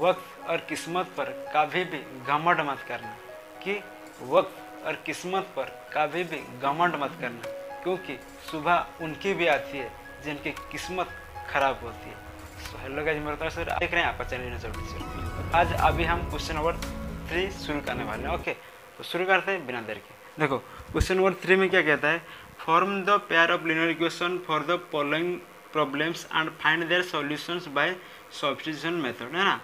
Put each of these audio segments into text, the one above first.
वक्त और किस्मत पर कभी भी घमंड मत करना। कि वक्त और किस्मत पर कभी भी घमंड मत करना, क्योंकि सुबह उनकी भी आती है जिनकी किस्मत खराब होती है। सो हेलो गाइस मेरे तरफ़ से देख रहे हैं आपका चैनल यूनिवर्सल टीचर आज अभी हम क्वेश्चन नंबर थ्री शुरू करने वाले हैं। ओके तो शुरू करते हैं बिना देर के। देखो क्वेश्चन नंबर थ्री में क्या कहता है? Form the pair of linear equation for the following problems and find their solutions by substitution method है ना?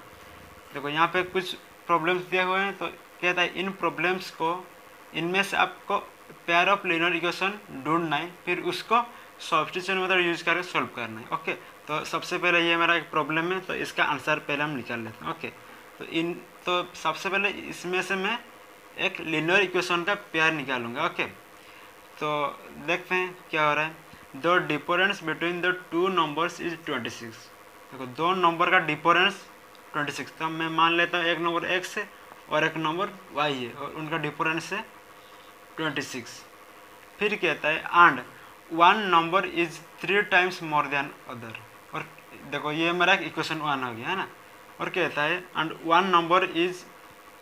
देखो, यहाँ पे कुछ प्रॉब्लम्स दिए हुए हैं तो कहता है, इन प्रॉब्लम्स को, इनमें से आपको पेयर ऑफ़ लिनियर इक्वेशन ढूंढना है, फिर उसको सब्स्टिट्यूशन मेथड यूज़ करके सॉल्व करना है ओके तो सबसे पहले ये मेरा एक प्रॉब्लम है तो इसका आंसर पहले हम निकाल लेते हैं ओके तो इन तो सबसे पहले इसमें से मैं एक लिनियर इक्वेशन का पेयर निकालूँगा ओके तो देखते हैं क्या हो रहा है। The difference between the two numbers is 26 देखो, दो नंबर का डिफरेंस 26 तो मैं मान लेता हूँ एक नंबर एक्स है और एक नंबर वाई है और उनका डिफरेंस है 26 फिर कहता है and one number is three times more than other और देखो, ये मेरा इक्वेशन वन हो गया, है ना? और कहता है and one number is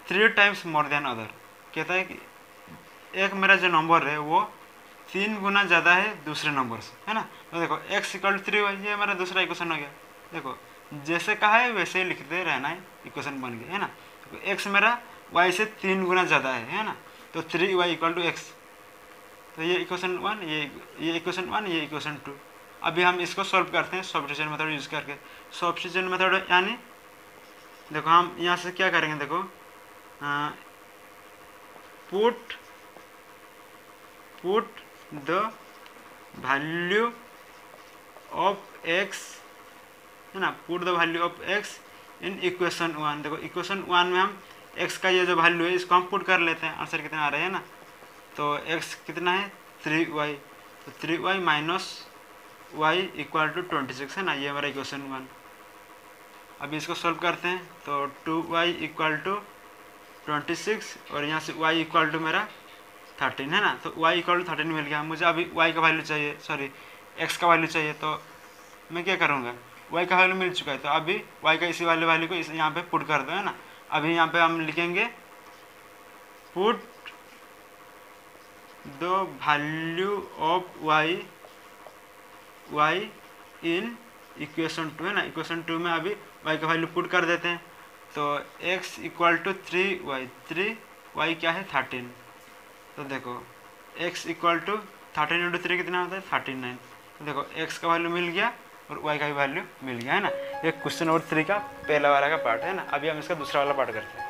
three times more than other कहता है कि एक मेरा जो नंबर है, वो तीन गुना ज़्यादा है दूसरे नंबर से है ना? तो देखो एक्स इक्वल थ्री ये मेरा दूसरा इक्वेशन हो गया। देखो जैसे कहा है, वैसे ही लिखते रहना है इक्वेशन बन गया, है ना? तो एक्स मेरा वाई से तीन गुना ज़्यादा है है ना? तो three Y equal to X तो ये इक्वेशन वन ये ये इक्वेशन वन ये इक्वेशन टू अभी हम इसको सॉल्व करते हैं सब्स्टिट्यूशन मेथड यूज़ करके। सब्स्टिट्यूशन मेथड यानी, देखो हम यहाँ से क्या करेंगे, देखो। Put put the value of X है ना? Put the value of X in equation one देखो इक्वेशन वन में हम एक्स का ये जो वैल्यू है, इसको हम पुट कर लेते हैं। आंसर कितना आ रहा है ना? तो एक्स कितना है? थ्री वाई तो three Y minus Y equal to twenty six है ना? ये हमारा इक्वेशन वन अभी इसको सॉल्व करते हैं। तो two Y equal to twenty six और यहाँ से वाई इक्वल टू मेरा थर्टीन है ना? तो वाई इक्वल टू थर्टीन मिल गया। मुझे अभी वाई का वैल्यू चाहिए। सॉरी एक्स का वैल्यू चाहिए। तो मैं क्या करूँगा? वाई का वैल्यू मिल चुका है। तो अभी वाई का इसी वाले वैल्यू को इस यहाँ पे पुट कर दो, है ना? अभी यहाँ पे हम लिखेंगे put the value of Y Y in equation two है ना? इक्वेशन टू में अभी वाई का वैल्यू पुट कर देते हैं। तो x equal to three Y three Y क्या है? थर्टीन तो देखो, x equal to thirteen into three कितना होता है? थर्टीन नाइन तो देखो, x का वैल्यू मिल गया। और वाई का भी वैल्यू मिल गया, है ना? ये क्वेश्चन नंबर थ्री का पहला वाला का पार्ट है ना? अभी हम इसका दूसरा वाला पार्ट करते हैं।